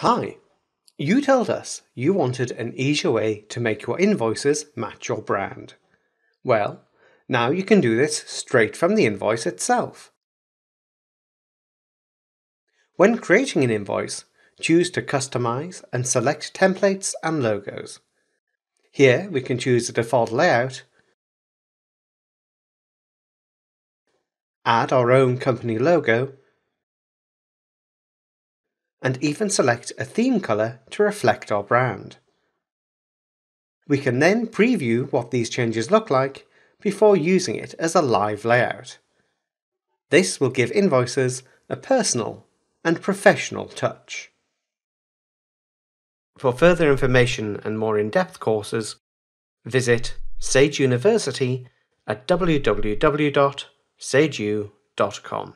Hi, you told us you wanted an easier way to make your invoices match your brand. Well, now you can do this straight from the invoice itself. When creating an invoice, choose to customize and select templates and logos. Here we can choose the default layout, add our own company logo, and even select a theme colour to reflect our brand. We can then preview what these changes look like before using it as a live layout. This will give invoices a personal and professional touch. For further information and more in-depth courses, visit Sage University at www.sageu.com.